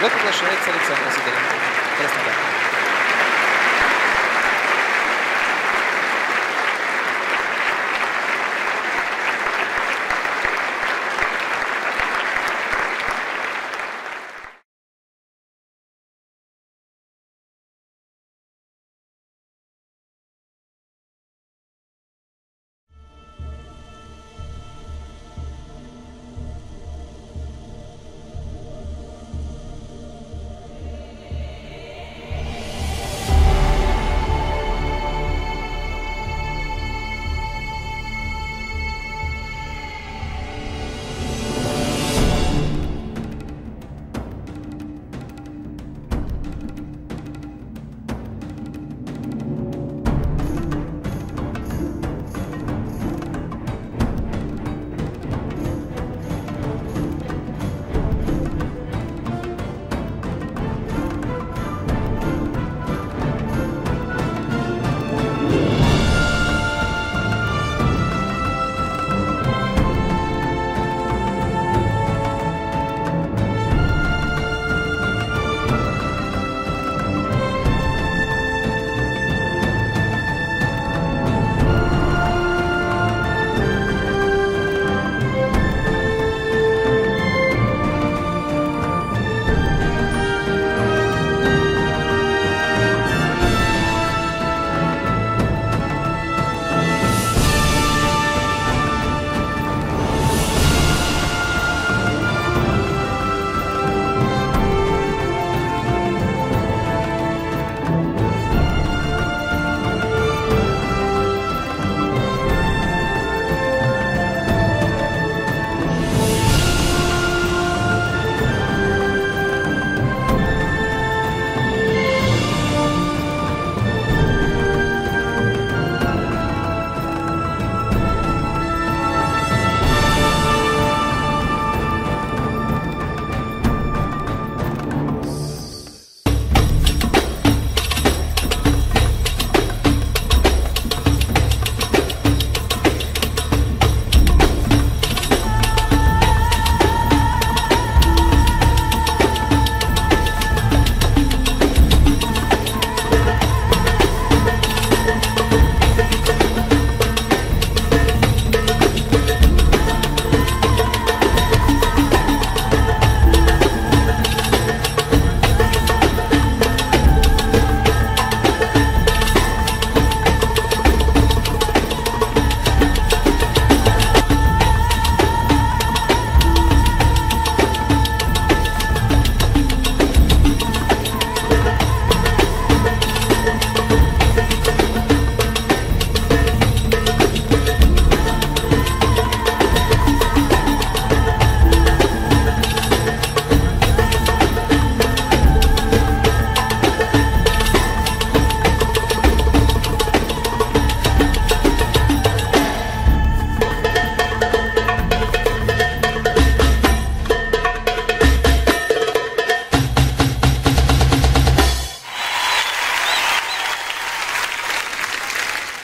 Тогда приглашается Александр Сидоренко. Краснодар.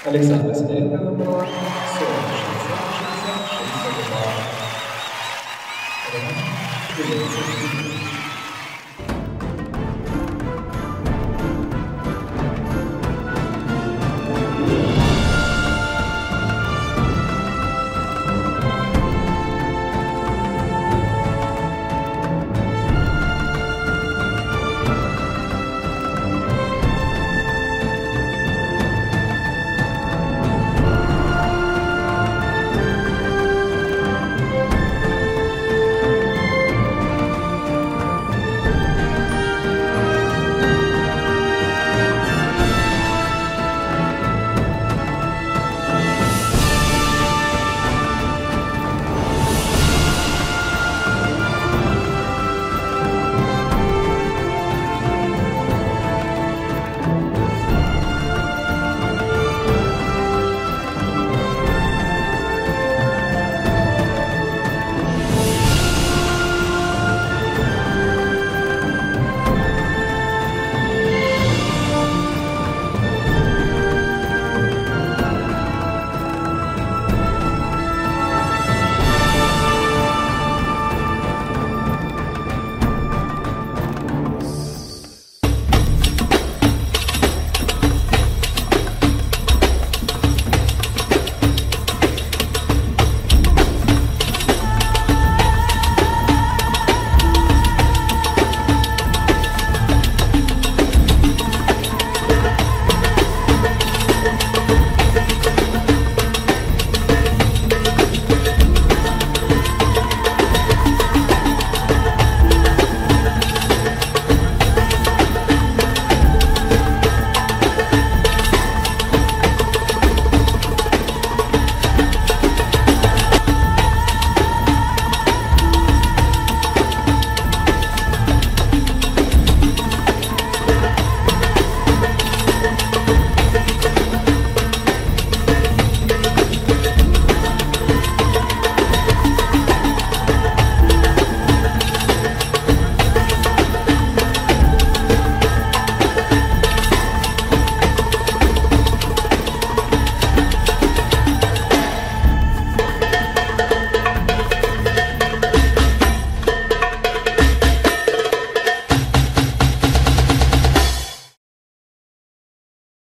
Alexandre Sneha, Sonia